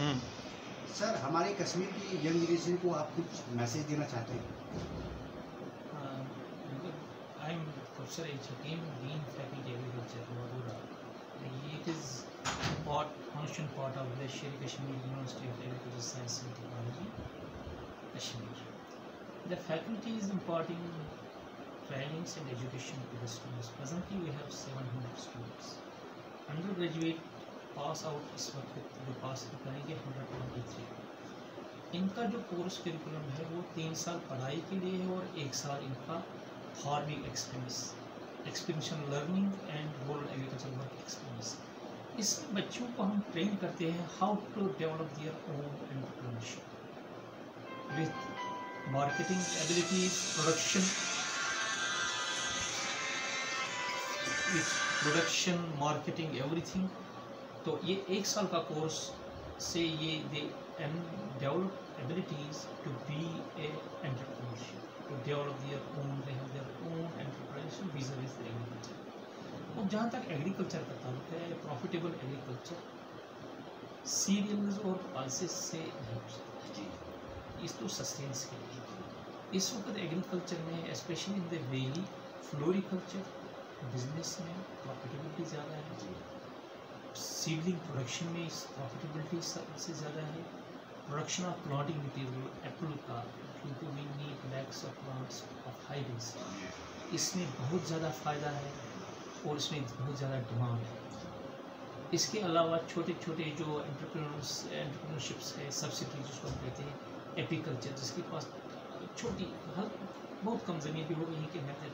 हम्म। Sir हमारे कश्मीर की young generation को आप कुछ मैसेज देना चाहते हैं? I agriculture function part of the university and technology Kashmir the faculty is importing training education to the students we have seven hundred students undergraduate pass out इस वक्त जो पास करेंगे हंड्रेड ट्वेंटी थ्री इनका जो course curriculum है, वो तीन साल पढ़ाई के लिए है और एक साल इनका farming experience experiential learning and rural agriculture work experience इसमें बच्चों को हम ट्रेन करते हैं how to develop their own entrepreneurship with marketing abilities production with production, marketing तो ये एक साल का कोर्स से ये they aim develop abilities to be a entrepreneurship to develop their own they have their own entrepreneurship vis-a-vis agriculture और जहाँ तक एग्रीकल्चर का ताल्लुक है प्रॉफिटेबल एग्रीकल्चर सीरियल्स और पल्सेस से इस तो सस्टेंस के लिए इस वक्त एग्रीकल्चर में specially in the valley floriculture business में प्रॉफिटेबिलिटी ज़्यादा है। सीडलिंग प्रोडक्शन में इस प्रॉफिटेबिलिटी सबसे ज़्यादा है। Production of planting material apple का, क्योंकि we need lakhs of plants of high इसमें बहुत ज़्यादा फ़ायदा है और इसमें बहुत ज़्यादा डिमांड है। इसके अलावा छोटे छोटे जो एंटरप्रेन्योर्स एंटरप्रेन्योरशिप्स है सब्सिडी जिसको हम कहते हैं एपीकल्चर जिसके पास छोटी हल बहुत कम ज़मीन भी होगी, यहीं के method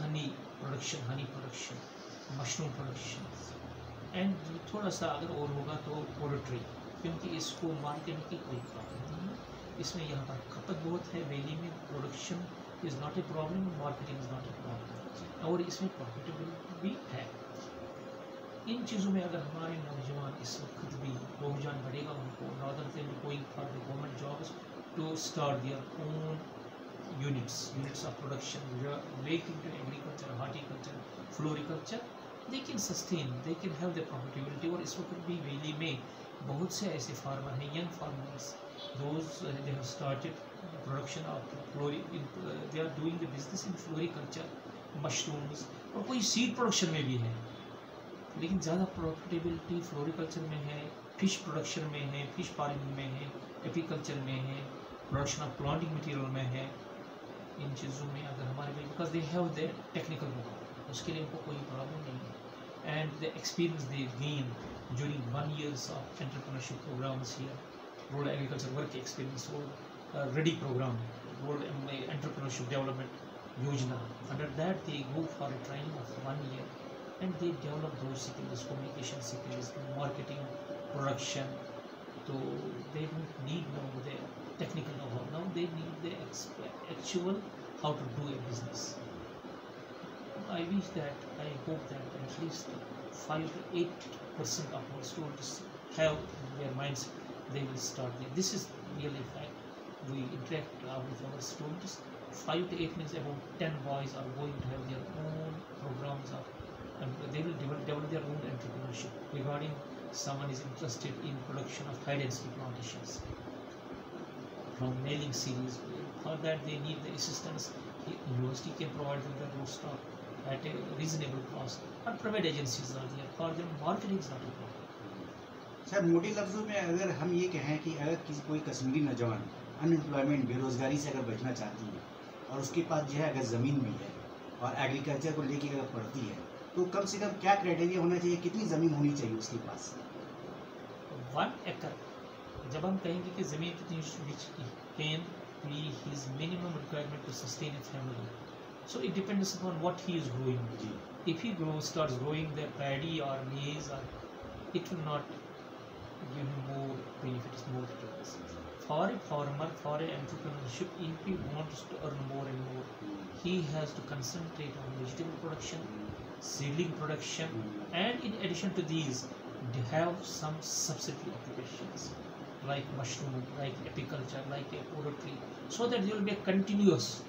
honey production honey production mushroom production and थोड़ा सा अगर और होगा तो पोल्ट्री क्योंकि इसको मार्केट की कोई प्रॉब्लम नहीं है। इसमें यहाँ पर खपत बहुत है वैली में production is not a problem marketing is not a problem और इसमें प्रॉफिटेबल भी है। इन चीज़ों में अगर हमारे नौजवान, इस वक्त भी रुझान बढ़ेगा, उनको नॉर्दर्न से going for the government jobs to start their own units units of production relating to agriculture, horticulture, floriculture they can sustain they can have the profitability और इस वक्त भी वेली में बहुत से ऐसे फार्मर हैं young farmers those they have started production of flori they are doing the business in floriculture mushrooms और कोई सीड प्रोडक्शन में भी है। लेकिन ज़्यादा प्रॉफिटेबिलिटी फ्लोरिकल्चर में है फ़िश प्रोडक्शन में है फ़िश फ़ार्मिंग में है एपीकल्चर में है प्रोडक्शन ऑफ़ प्लांटिंग मटेरियल में है। इन चीज़ों में अगर हमारे because they have the technical उसके लिए उनको कोई and the experience they gain during one years of entrepreneurship programs here, Rural Agriculture Work Experience, or uh, Ready Program, Rural Entrepreneurship Development Yojana. Under that, they go for a training of one year and they develop those skills, communication skills, marketing, production. So they don't need now the technical know-how. Now they need the actual how to do a business. I wish that, I hope that at least 5 to 8 percent of our students have in their minds they will start there. This is really fact. We interact uh, with our students. 5 to 8 means about 10 boys are going to have their own programs of, and they will develop, develop their own entrepreneurship regarding someone is interested in production of high density plantations from mailing series. For that they need the assistance. The university can provide them the roadstock at a reasonable cost. But private agencies are there for them marketing is not a problem sir मोटे लफ्ज़ों में अगर हम ये कहें कि अगर किसी कोई कश्मीरी नौजवान अनएम्प्लॉयमेंट बेरोज़गारी से अगर बचना चाहती है और उसके पास जो है अगर ज़मीन भी है और एग्रीकल्चर को लेके अगर पढ़ती है तो कम से कम क्या क्राइटेरिया होना चाहिए? कितनी ज़मीन होनी चाहिए उसके पास? वन एकड़ जब हम कहेंगे कि ज़मीन कितनी which can be his minimum requirement to sustain a family So it depends upon what he is growing. If he grows, starts growing the paddy or maize, or it will not give him more benefits, more returns. For a farmer, for an entrepreneurship, if he wants to earn more and more, he has to concentrate on vegetable production, seedling production, and in addition to these, have some subsidy occupations like mushroom, like apiculture, like a poultry, so that there will be a continuous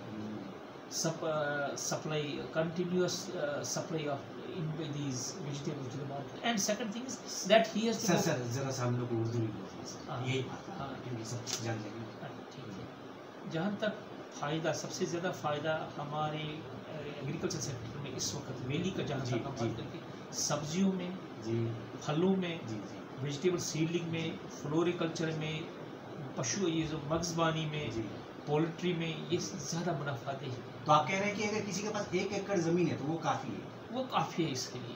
sup, uh, supply continuous uh, supply of in these vegetables to the market. And second thing is that he has to. Sir go- जरा सा हम लोग उर्दू में बोलिए हाँ, यही बात हाँ। सब जान लेंगे। हाँ, ठीक है। जहाँ तक फ़ायदा सबसे ज़्यादा फ़ायदा हमारे एग्रीकल्चर सेक्टर में इस वक्त वैली का जहाँ तक हम बात करके सब्जियों में जी। फलों में जी जी। वेजिटेबल सीडलिंग में फ्लोरिकल्चर में पशु ये जो मगजबानी में जी। पोल्ट्री में ये ज़्यादा मुनाफादे है। तो आप कह रहे हैं कि अगर किसी के पास एक एकड़ ज़मीन है तो वो काफ़ी है। वो काफ़ी है इसके लिए।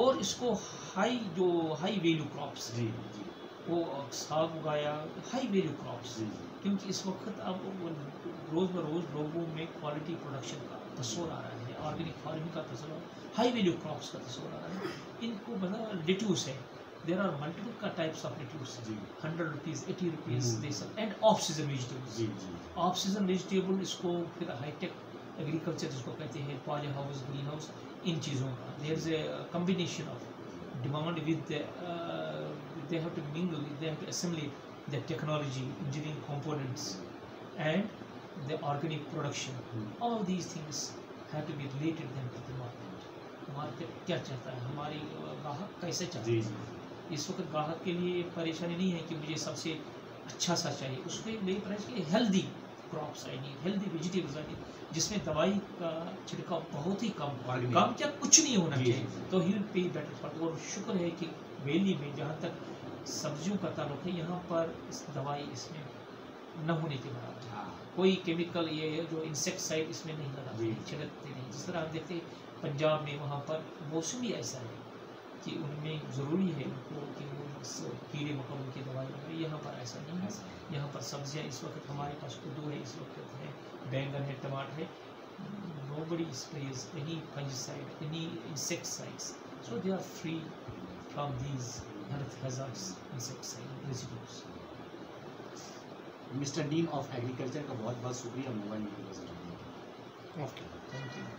और इसको हाई जो हाई वैल्यू क्रॉप्स जी जी। वो साग उगाया हाई वैल्यू क्रॉप्स क्योंकि इस वक्त अब रोज़ ब रोज़ लोगों में क्वालिटी प्रोडक्शन का तस्वर आ रहा है ऑर्गेनिक फ़ार्मिंग का तस्वर हाई वैल्यू क्रॉप्स का तस्वर आ रहा है। इनको मतलब लिट्यूस है। मल्टीपल का टाइप्स ऑफ़ लिट्यूस जी hundred rupees eighty rupees hmm. दे सब एंड ऑफ़ सीज़न जी ऑफ़ सीज़न वेजिटेबल इसको फिर हाईटेक एग्रीकल्चर जिसको कहते हैं पॉली हाउस ग्रीन हाउस इन चीज़ों का there is a combination of demand with the, uh, they have to mingle they have to assimilate the technology engineering components and the organic production hmm, all these things have to be related then to the market market क्या चाहता है हमारी uh, ग्राहक कैसे चाहता है इस वक्त ग्राहक के लिए परेशानी नहीं है कि मुझे सबसे अच्छा सा चाहिए। उसके लिए परेशानी healthy crops I need healthy vegetables I need जिसमें दवाई का छिड़काव बहुत ही कम. कम क्या कुछ नहीं होना चाहिए। तो ही पे बेटर फॉर और शुक्र है कि वेली में जहाँ तक सब्जियों का ताल्लुक है यहाँ पर इस दवाई इसमें न होने के बराबर हाँ। कोई केमिकल ये है जो इंसेक्टिसाइड इसमें नहीं लगाते जी। छिड़कते नहीं। जिस तरह आप देखते पंजाब में वहाँ पर मौसम ही ऐसा है। ज़रूरी है उनको कि वो कीड़े मकोड़ों की दवाई लगाए यहाँ पर ऐसा नहीं है यहाँ पर सब्ज़ियाँ इस वक्त हमारे पास कद्दू है इस वक्त है बैंगन है टमाटर है nobody sprays any fungicide any insecticides so they are free from these health hazards insecticide residues mister dean of agriculture का बहुत बहुत शुक्रिया मोबाइल okay thank you